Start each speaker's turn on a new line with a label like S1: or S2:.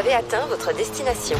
S1: avez atteint votre destination.